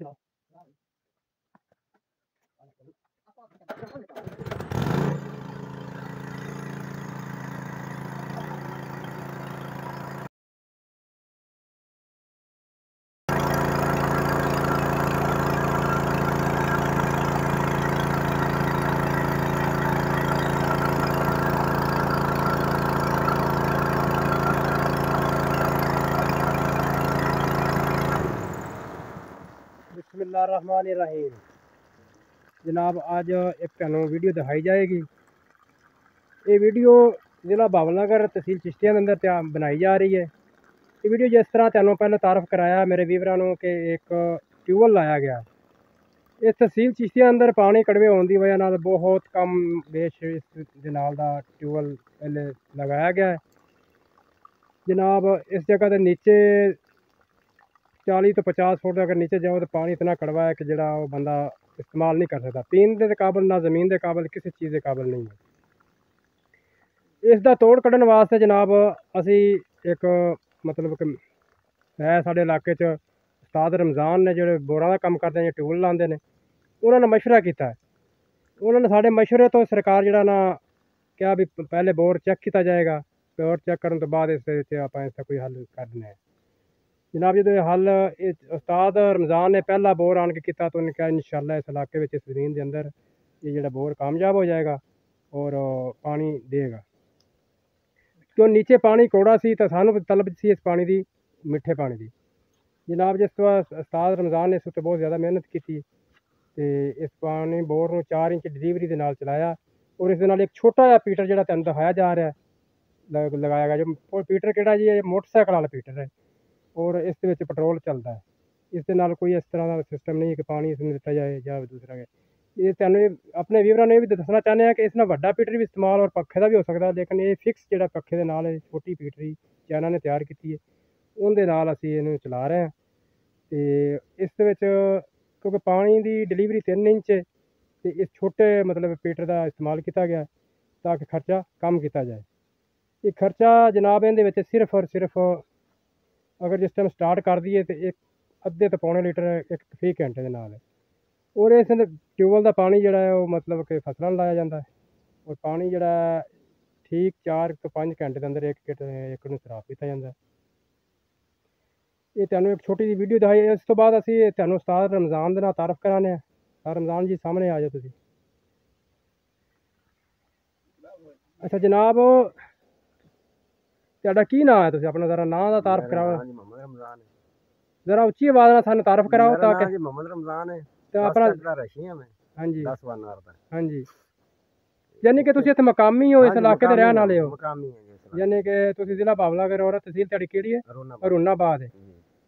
Thank you. ਬਿਸਮਿਲ੍ਲਾਹਿਰਰਹਿਮਾਨਿਰਰਹੀਮ। ਜਨਾਬ, ਅੱਜ ਇੱਕ ਤੁਹਾਨੂੰ ਵੀਡੀਓ ਦਿਖਾਈ ਜਾਏਗੀ। ਇਹ ਵੀਡੀਓ ਜ਼ਿਲ੍ਹਾ ਬਾਬਲਨਗਰ ਤਹਿਸੀਲ ਚਿਸ਼ਤੀਆਂ ਦੇ ਅੰਦਰ ਤਿਆ, ਬਣਾਈ ਜਾ ਰਹੀ ਹੈ। ਇਹ ਵੀਡੀਓ ਜਿਸ ਤਰ੍ਹਾਂ ਤੁਹਾਨੂੰ ਪਹਿਲਾਂ ਤਾਰਫ ਕਰਾਇਆ, ਮੇਰੇ ਵੀਵਰਾਂ ਨੂੰ ਕਿ ਇੱਕ ਟਿਊਬਵੈੱਲ ਲਾਇਆ ਗਿਆ। ਇਸ ਤਹਿਸੀਲ ਚਿਸ਼ਤੀਆਂ ਅੰਦਰ ਪਾਣੀ ਕੜਵੇ ਹੋਣ ਦੀ ਵਜ੍ਹਾ ਨਾਲ ਬਹੁਤ ਕਮ ਦੇਸ਼ ਇਸ ਦੇ ਨਾਲ ਦਾ ਟਿਊਬਵੈੱਲ ਪਹਿਲੇ ਲਗਾਇਆ ਗਿਆ ਹੈ। ਜਨਾਬ, ਇਸ ਜਗ੍ਹਾ ਦੇ ਨੀਚੇ 40 ਤੋਂ 50 ਫੁੱਟ ਦੇ ਅਗਰ ਨੀਚੇ ਜਾਓ ਤਾਂ ਪਾਣੀ ਇਤਨਾ ਕੜਵਾ ਹੈ ਕਿ ਜਿਹੜਾ ਉਹ ਬੰਦਾ ਇਸਤੇਮਾਲ ਨਹੀਂ ਕਰ ਸਕਦਾ ਪੀਣ ਦੇ ਕਾਬਲ ਨਾ ਜ਼ਮੀਨ ਦੇ ਕਾਬਲ ਕਿਸੇ ਚੀਜ਼ ਦੇ ਕਾਬਲ ਨਹੀਂ ਹੈ ਇਸ ਦਾ ਤੋੜ ਕੱਢਣ ਵਾਸਤੇ ਜਨਾਬ ਅਸੀਂ ਇੱਕ ਮਤਲਬ ਕਿ ਹੈ ਸਾਡੇ ਇਲਾਕੇ 'ਚ ਉਸਤਾਦ ਰਮਜ਼ਾਨ ਨੇ ਜਿਹੜੇ ਬੋਰਾਂ ਦਾ ਕੰਮ ਕਰਦੇ ਨੇ ਟਿਊਬਲ ਲਾਉਂਦੇ ਨੇ ਉਹਨਾਂ ਨੇ ਮਸ਼ਵਰਾ ਕੀਤਾ ਉਹਨਾਂ ਨੇ ਸਾਡੇ ਮਸ਼ਵਰੇ ਤੋਂ ਸਰਕਾਰ ਜਿਹੜਾ ਨਾ ਕਿਹਾ ਵੀ ਪ- ਪਹਿਲੇ ਬੋਰ ਚੈੱਕ ਕੀਤਾ ਜਾਏਗਾ ਬੋਰ ਚੈੱਕ ਕਰਨ ਤੋਂ ਬਾਅਦ ਇਸ ਦੇ ਵਿੱਚ ਆਪਾਂ ਇਸ ਦਾ ਕੋਈ ਹੱਲ ਕਰਨਾ ਹੈ ਜਨਾਬ, ਜਦੋਂ ਇਹ ਹੱਲ, ਇਹ ਉਸਤਾਦ ਰਮਜ਼ਾਨ ਨੇ ਪਹਿਲਾ ਬੋਰ ਆਣ ਕੇ ਕੀਤਾ ਤਾਂ ਉਹਨੇ ਕਿਹਾ, ਇਨਸ਼ਾਅੱਲਾ ਇਸ ਇਲਾਕੇ ਵਿੱਚ, ਇਸ ਜ਼ਮੀਨ ਦੇ ਅੰਦਰ ਇਹ ਜਿਹੜਾ ਬੋਰ ਕਾਮਯਾਬ ਹੋ ਜਾਏਗਾ ਔਰ ਪਾਣੀ ਦੇਗਾ। ਕਿਉਂ ਨੀਚੇ ਪਾਣੀ ਕੋੜਾ ਸੀ ਤਾਂ ਸਾਨੂੰ ਵੀ ਤਲਬ ਸੀ ਇਸ ਪਾਣੀ ਦੀ, ਮਿੱਠੇ ਪਾਣੀ ਦੀ। ਜਨਾਬ, ਜਿਸ ਤੋਂ ਬਾਅਦ ਉਸਤਾਦ ਰਮਜ਼ਾਨ ਨੇ ਇਸ ਉੱਤੇ ਬਹੁਤ ਜ਼ਿਆਦਾ ਮਿਹਨਤ ਕੀਤੀ ਤੇ ਇਸ ਪਾਣੀ ਬੋਰ ਨੂੰ 4 ਇੰਚ ਡਿਲੀਵਰੀ ਦੇ ਨਾਲ ਚਲਾਇਆ ਔਰ ਇਸ ਦੇ ਨਾਲ ਇੱਕ ਛੋਟਾ ਜਿਹਾ ਪੀਟਰ ਜਿਹੜਾ ਤੁਹਾਨੂੰ ਦਿਖਾਇਆ ਜਾ ਰਿਹਾ, ਲਗ- ਲਗਾਇਆ ਗਿਆ ਜੋ ਪੀਟਰ ਕਿਹੜਾ ਜੀ? ਇਹ ਮੋਟਰਸਾਈਕਲ ਵਾਲਾ ਪੀਟਰ ਹੈ। ਔਰ ਇਸ ਦੇ ਵਿੱਚ ਪੈਟਰੋਲ ਚੱਲਦਾ ਹੈ। ਇਸ ਦੇ ਨਾਲ ਕੋਈ ਇਸ ਤਰ੍ਹਾਂ ਦਾ ਸਿਸਟਮ ਨਹੀਂ ਕਿ ਪਾਣੀ ਇਸ ਨੂੰ ਦਿੱਤਾ ਜਾਏ ਜਾਂ ਦੂਸਰਾ ਹੈ ਇਹ ਤੁਹਾਨੂੰ ਇਹ ਆਪਣੇ ਵੀਵਰਾਂ ਨੂੰ ਇਹ ਵੀ ਦੱਸਣਾ ਚਾਹੁੰਦੇ ਹਾਂ ਕਿ ਇਸ ਨਾਲ ਵੱਡਾ ਪੀਟਰ ਵੀ ਇਸਤੇਮਾਲ ਔਰ ਪੱਖੇ ਦਾ ਵੀ ਹੋ ਸਕਦਾ, ਲੇਕਿਨ ਇਹ ਫਿਕਸ ਜਿਹੜਾ ਪੱਖੇ ਦੇ ਨਾਲ ਇਹ ਛੋਟੀ ਪੀਟਰੀ ਜਾਂ ਇਹਨਾਂ ਨੇ ਤਿਆਰ ਕੀਤੀ ਹੈ, ਉਹਦੇ ਨਾਲ ਅਸੀਂ ਇਹਨੂੰ ਚਲਾ ਰਹੇ ਹਾਂ। ਤੇ ਇਸ ਦੇ ਵਿੱਚ ਕਿਉਂਕਿ ਪਾਣੀ ਦੀ ਡਿਲੀਵਰੀ 3 ਇੰਚ ਹੈ, ਤੇ ਇਸ ਛੋਟੇ ਮਤਲਬ ਪੀਟਰ ਦਾ ਇਸਤੇਮਾਲ ਕੀਤਾ ਗਿਆ ਤਾਂ ਕਿ ਖਰਚਾ ਕਮ ਕੀਤਾ ਜਾਏ। ਇਹ ਖਰਚਾ ਜਨਾਬ ਇਹਦੇ ਵਿੱਚ ਸਿਰਫ ਔਰ ਸਿਰਫ ਅਗਰ ਜਿਸ ਟਾਈਮ ਸਟਾਰਟ ਕਰ ਦਈਏ ਤੇ ਇੱਕ ਅੱਧੇ ਤੋਂ ਪੌਣੇ ਲੀਟਰ ਇੱਕ ਫੀ ਘੰਟੇ ਦੇ ਨਾਲ। ਔਰ ਇਸ ਦੇ ਟਿਊਬਵੈੱਲ ਦਾ ਪਾਣੀ ਜਿਹੜਾ ਹੈ ਉਹ ਮਤਲਬ ਕਿ ਫਸਲਾਂ ਨੂੰ ਲਾਇਆ ਜਾਂਦਾ ਹੈ। ਔਰ ਪਾਣੀ ਜਿਹੜਾ ਠੀਕ 4 ਤੋਂ 5 ਘੰਟੇ ਦੇ ਅੰਦਰ ਇੱਕ ਕਿਟ ਇੱਕ ਨੂੰ ਸਾਫ਼ ਕੀਤਾ ਜਾਂਦਾ ਇਹ ਤੁਹਾਨੂੰ ਇੱਕ ਛੋਟੀ ਜਿਹੀ ਵੀਡੀਓ ਦਿਖਾਈ ਇਸ ਤੋਂ ਬਾਅਦ ਅਸੀਂ ਤੁਹਾਨੂੰ ਉਸਤਾਦ ਰਮਜ਼ਾਨ ਦੇ ਨਾਲ ਤਾਰਫ ਕਰਾਉਂਦੇ ਹਾਂ। ਤਾਂ ਰਮਜ਼ਾਨ ਜੀ ਸਾਹਮਣੇ ਆ ਜਾਓ ਤੁਸੀਂ। ਅੱਛਾ ਜਨਾਬ ਤੁਹਾਡਾ ਕੀ ਨਾਮ ਹੈ ਤੁਸੀਂ? ਆਪਣਾ ਜ਼ਰਾ ਨਾਂ ਦਾ ਤਾਰਫ ਕਰਾਓ। ਹਾਂਜੀ ਮੁਹੰਮਦ ਰਮਜ਼ਾਨ ਹੈ। ਜ਼ਰਾ ਉੱਚੀ ਆਵਾਜ਼ ਨਾਲ ਸਾਨੂੰ ਤਾਰਫ ਕਰਾਓ ਤਾਂ ਕਿ ਜੀ ਮੁਹੰਮਦ ਰਮਜ਼ਾਨ ਹੈ। ਤੇ ਆਪਣਾ ਦਾ ਰਸ਼ੀਆ ਮੈਂ। ਹਾਂਜੀ। 10 ਵਾਰ ਦਾ। ਹਾਂਜੀ। ਯਾਨੀ ਕਿ ਤੁਸੀਂ ਇੱਥੇ ਮਕਾਮੀ ਹੋ ਇਸ ਹਾਂਜੀ, ਇਲਾਕੇ ਦੇ ਰਹਿਣ ਵਾਲੇ ਹੋ। ਮਕਾਮੀ ਹੈ ਜੀ ਯਾਨੀ ਕਿ ਤੁਸੀਂ ਜ਼ਿਲ੍ਹਾ ਬਾਬਲਾਗਰ ਔਰ ਤਹਿਸੀਲ ਤੁਹਾਡੀ ਕਿਹੜੀ ਹੈ? ਅਰੁਣਾਬਾਦ। ਹੈ।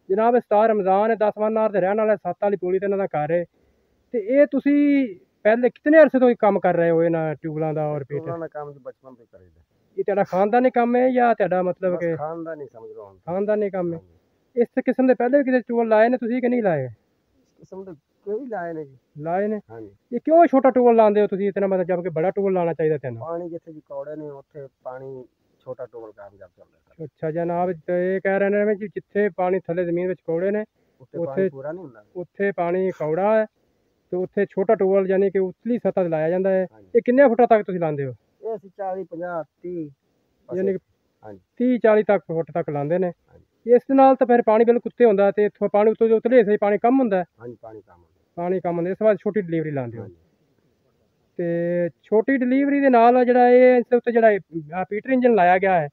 ਜਨਾਬ ਸਤਾਰ ਰਮਜ਼ਾਨ ਹੈ 10 ਨਾਰ ਦੇ ਰਹਿਣ ਵਾਲੇ ਸੱਤ ਵਾਲੀ ਪੂਲੀ ਤੇ ਇਹਨਾਂ ਦਾ ਘਰ ਹੈ। ਤੇ ਇਹ ਤੁਸੀਂ ਪਹਿਲੇ ਕਿਤਨੇ ਅਰਸੇ ਤੋਂ ਇਹ ਕੰਮ ਕਰ ਰਹੇ ਹੋ ਇਹਨਾਂ ਟਿਊਬਲਾਂ ਦਾ ਔਰ ਪੀਟਰ? ਉਹਨਾਂ ਦਾ ਕੰਮ ਬਚਪਨ ਤੋਂ ਕਰੀਦਾ। ਤੁਹਾਡਾ ਖਾਨਦਾਨੀ ਕੰਮ ਹੈ ਜਾਂ ਤੁਹਾਡਾ ਮਤਲਬ ਕਿ ਬਸ ਖਾਨ ਦਾ ਨਹੀਂ ਸਮਝ ਲਓ ਖਾਨਦਾਨੀ ਕੰਮ ਹੈ। ਇਸ ਕਿਸਮ ਦੇ ਪਹਿਲੇ ਵੀ ਕਿਤੇ ਟਿਊਬਲ ਲਾਏ ਨੇ ਤੁਸੀਂ ਕਿ ਨਹੀਂ ਲਾਏ? ਕਿਸਮ ਦੇ ਕੋਈ ਲਾਏ ਨੇ ਜੀ। ਲਾਏ ਨੇ? ਹਾਂਜੀ। ਇਹ ਕਿਉਂ ਛੋਟਾ ਟਿਊਬਲ ਲਾਉਂਦੇ ਹੋ ਤੁਸੀਂ ਇਤਨਾ ਮਤਲਬ ਜਦ ਕਿ ਬੜਾ ਟਿਊਬਲ ਲਾਉਣਾ ਚਾਹੀਦਾ ਤੈਨੂੰ ਪਾਣੀ ਜਿੱਥੇ ਜੀ ਕੌੜੇ ਨੇ ਉੱਥੇ ਪਾਣੀ ਛੋਟਾ ਟੋਲ ਕਾਮਯਾਬ ਚੱਲਦਾ ਅੱਛਾ ਜਨਾਬ ਇਹ ਕਹਿ ਰਹੇ ਨੇ ਵੀ ਜਿੱਥੇ ਪਾਣੀ ਥੱਲੇ ਜ਼ਮੀਨ ਵਿੱਚ ਕੌੜੇ ਨੇ ਉੱਥੇ ਪੂਰਾ ਨਹੀਂ ਹੁੰਦਾ। ਉੱਥੇ ਪਾਣੀ ਕੌੜਾ ਹੈ ਤੇ ਉੱਥੇ ਛੋਟਾ ਟਿਊਬਲ ਯਾਨੀ ਕਿ ਉਤਲੀ ਸਤ੍ਹਾ ਤੇ ਲਾਇਆ ਜਾਂਦਾ ਹੈ। ਇਹ ਕਿੰਨੇ ਫੁੱਟਾਂ ਤੱਕ ਤੁਸੀਂ ਲਾਉਂਦੇ ਹੋ? ਇਹ ਅਸੀਂ 40 50 30 ਯਾਨੀ ਹਾਂਜੀ। 30 40 ਤੱਕ ਫੁੱਟ ਤੱਕ ਲਾਉਂਦੇ ਨੇ। ਇਸ ਦੇ ਨਾਲ ਤਾਂ ਫਿਰ ਪਾਣੀ ਬਿਲਕੁਲ ਉੱਤੇ ਹੁੰਦਾ ਤੇ ਇੱਥੋਂ ਪਾਣੀ ਉੱਤੋਂ ਉਤਲੇ ਸੇ ਪਾਣੀ ਕਮ ਹੁੰਦਾ। ਹਾਂਜੀ ਪਾਣੀ ਕੰਮ ਹੁੰਦਾ। ਪਾਣੀ ਕਮ ਹੁੰਦਾ। ਇਸ ਵਾਰ ਛੋਟੀ ਡਿਲੀਵਰੀ ਲਾਉਂਦੇ ਹੋ। ਤੇ ਛੋਟੀ ਡਿਲੀਵਰੀ ਦੇ ਨਾਲ ਜਿਹੜਾ ਇਹ ਇਸ ਉੱਤੇ ਜਿਹੜਾ ਪੀਟਰ ਇੰਜਨ ਲਾਇਆ ਗਿਆ ਹੈ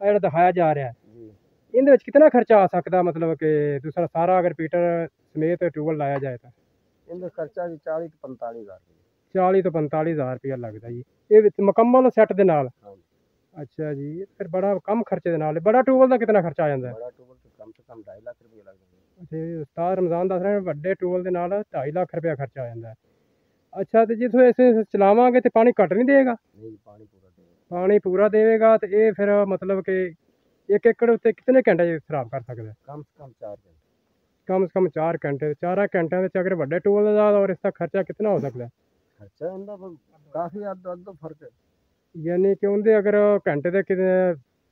ਆ ਜਿਹੜਾ ਦਿਖਾਇਆ ਜਾ ਰਿਹਾ ਹੈ। ਜੀ। ਇਹਦੇ ਵਿੱਚ ਕਿੰਨਾ ਖਰਚਾ ਆ ਸਕਦਾ? ਮਤਲਬ ਕਿ ਦੂਸਰਾ ਸਾਰਾ ਅਗਰ ਪੀਟਰ ਸਮੇਤ ਟਿਊਬਲ ਲਾਇਆ ਜਾਏ ਤਾਂ। ਇਹਦਾ ਖਰਚਾ ਜੀ 40 ਤੋਂ 45 ਹਜ਼ਾਰ ਰੁਪਏ। 40 ਤੋਂ 45000 ਰੁਪਇਆ ਲੱਗਦਾ ਜੀ। ਇਹ ਵਿੱਚ ਮੁਕੰਮਲ ਸੈੱਟ ਦੇ ਨਾਲ ਅੱਛਾ ਜੀ ਫਿਰ ਬੜਾ ਕਮ ਖਰਚੇ ਦੇ ਨਾਲ ਹੈ। ਬੜਾ ਟਿਊਬਲ ਦਾ ਕਿੰਨਾ ਖਰਚਾ ਆ ਜਾਂਦਾ ਹੈ ਬੜਾ ਟੋਲ ਤੇ ਕਮ ਸੇ ਕਮ 2.5 ਲੱਖ ਰੁਪਏ ਲੱਗ ਜਾਂਦੇ ਤੇ ਉਸਤਾਦ ਰਮਜ਼ਾਨ ਦੱਸ ਰਹੇ ਨੇ ਵੱਡੇ ਟਿਊਬਲ ਦੇ ਨਾਲ 2.5 ਲੱਖ ਰੁਪਇਆ ਖਰਚਾ ਆ ਜਾਂਦਾ ਹੈ ਅੱਛਾ ਤੇ ਜਿੱਥੋਂ ਇਸ ਚਲਾਵਾਂਗੇ ਤੇ ਪਾਣੀ ਘੱਟ ਨਹੀਂ ਦੇਗਾ ਨਹੀਂ ਪਾਣੀ ਪੂਰਾ ਦੇ ਪਾਣੀ ਪੂਰਾ ਦੇਵੇਗਾ ਤੇ ਇਹ ਫਿਰ ਮਤਲਬ ਕਿ ਇੱਕ ਏਕੜ ਉੱਤੇ ਕਿਤਨੇ ਘੰਟੇ ਖਰਾਬ ਕਰ ਸਕਦਾ? ਕਮ ਸੇ ਕਮ 4 ਘੰਟੇ ਕਮ ਸੇ ਕਮ 4 ਘੰਟੇ 4 ਘੰਟਿਆਂ ਵਿੱਚ ਅਗਰ ਵੱਡੇ ਟਿਊਬਲ ਦਾ ਔਰ ਇਸ ਦਾ ਖਰਚਾ ਕਿੰਨਾ ਹੋ ਸਕਦਾ? ਖਰਚਾ ਇਹਦਾ ਕਾਫੀ ਅੱਧ ਅੱਧ ਫ਼ਰਕ ਹੈ ਯਾਨੀ ਕਿ ਉਹਦੇ ਅਗਰ ਘੰਟੇ ਦੇ ਕਿਤੇ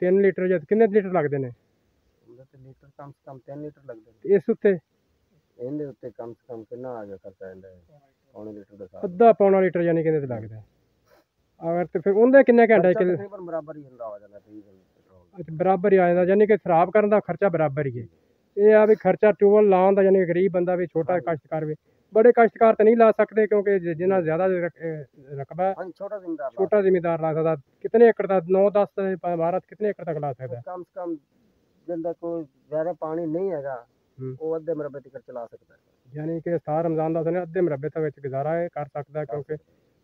3 ਲੀਟਰ ਜਾਂ ਕਿੰਨੇ ਲੀਟਰ ਲੱਗਦੇ ਨੇ? ਉਹਦੇ ਤੇ ਲੀਟਰ ਕਮ ਸੇ ਕਮ 3 ਲੀਟਰ ਲੱਗਦੇ ਨੇ। ਤੇ ਇਸ ਉੱਤੇ? ਇਹਦੇ ਉੱਤੇ ਕਮ ਸੇ ਕਮ ਕਿੰਨਾ ਆ ਗਿਆ ਖਰਚਾ ਇਹਦਾ? ਪੌਣੇ ਲੀਟਰ ਦਾ ਸਾਹ ਅੱਧਾ ਪੌਣਾ ਲੀਟਰ ਯਾਨੀ ਕਿੰਨੇ ਤੇ ਲੱਗਦਾ। ਅਗਰ ਤੇ ਫਿਰ ਉਹਦੇ ਕਿੰਨੇ ਘੰਟੇ ਕਿ ਤਕਰੀਬਨ ਬਰਾਬਰ ਹੀ ਹੁੰਦਾ ਹੋ ਜਾਂਦਾ ਪੈਟਰੋਲ ਬਰਾਬਰ ਹੀ ਆ ਜਾਂਦਾ ਯਾਨੀ ਕਿ ਖਰਾਬ ਕਰਨ ਦਾ ਖਰਚਾ ਬਰਾਬਰ ਹੀ ਹੈ। ਇਹ ਆ ਵੀ ਖਰਚਾ ਟਿਊਬਲ ਲਾਉਣ ਦਾ ਯਾਨੀ ਗਰੀਬ ਬੰਦਾ ਵੀ ਛੋਟਾ ਕਾਸ਼ਤਕਾਰ ਵੀ ਬੜੇ ਕਾਸ਼ਤਕਾਰ ਤਾਂ ਨਹੀਂ ਲਾ ਸਕਦੇ ਕਿਉਂਕਿ ਜਿ- ਜਿਨ੍ਹਾਂ ਜ਼ਿਆਦਾ ਰਕ- ਅਹ ਰਕਬਾ ਹੈ, ਛੋਟਾ ਜ਼ਿਮੀਦਾਰ ਛੋਟਾ ਜ਼ਿਮੀਦਾਰ ਲਾ ਸਕਦਾ। ਕਿਤਨੇ ਏਕੜ ਦਾ 9 10 12 ਕਿਤਨੇ ਏਕੜ ਤੱਕ ਲਾ ਸਕਦਾ? ਜਿੰਦਾ ਕੋਈ ਜ਼ਿਆਦਾ ਪਾਣੀ ਨਹੀਂ ਹੈਗਾ ਹੂੰ। ਉਹ ਅੱਧੇ ਮਰਬੇ ਤੱਕ ਚਲਾ ਸਕਦਾ। ਹੈ ਯਾਨੀ ਕਿ ਸਾਰ ਰਮਜ਼ਾਨ ਦਾ ਸਨੇ ਅੱਧੇ ਮਰਬੇ ਤੱਕ ਵਿੱਚ ਗੁਜ਼ਾਰਾ ਹੈ ਕਰ ਸਕਦਾ ਹੈ ਕਿਉਂਕਿ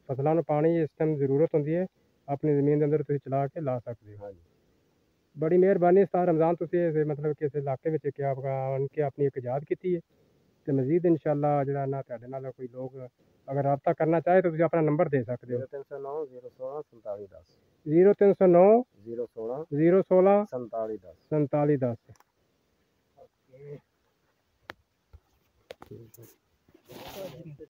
ਫਸਲਾਂ ਨੂੰ ਪਾਣੀ ਇਸ ਟਾਈਮ ਜ਼ਰੂਰਤ ਹੁੰਦੀ ਹੈ ਆਪਣੀ ਜ਼ਮੀਨ ਦੇ ਅੰਦਰ ਤੁਸੀਂ ਚਲਾ ਕੇ ਲਾ ਸਕਦੇ ਹੋ। ਹਾਂਜੀ। ਬੜੀ ਮਿਹਰਬਾਨੀ ਸਤਾਰ ਰਮਜ਼ਾਨ ਤੁਸੀਂ ਇਸ ਮਤਲਬ ਕਿ ਇਸ ਇਲਾਕੇ ਵਿੱਚ ਕਿ ਆਣ ਕੇ ਆਪਣੀ ਇੱਕ ਯਾਦ ਕੀਤੀ ਹੈ। ਤੇ ਮਜ਼ੀਦ ਇਨਸ਼ਾਅੱਲਾ ਜਿਹੜਾ ਨਾ ਤੁਹਾਡੇ ਨਾਲ ਕੋਈ ਲੋਕ ਅਗਰ ਰਾਬਤਾ ਕਰਨਾ ਚਾਹੇ ਤਾਂ ਤੁਸੀਂ ਆਪਣਾ ਨੰਬਰ ਦੇ ਸਕਦੇ ਹੋ। 0309 016 4710 0309 016 016 4710 4710